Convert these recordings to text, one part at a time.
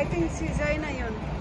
I think si in na yun.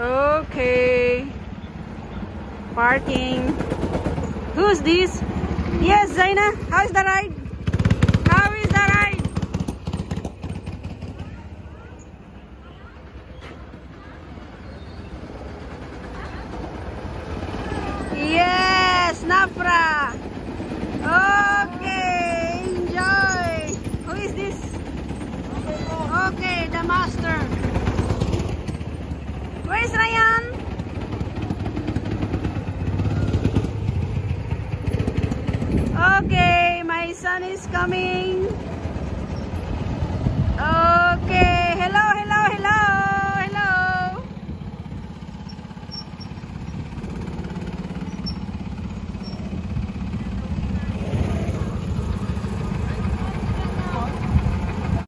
Okay. Parking. Who's this? Yes, Zaina. How is the ride? How is the ride? Yes, Nafra. Okay, enjoy. Who is this? Okay, the master. Where is Ryan? Okay, my son is coming.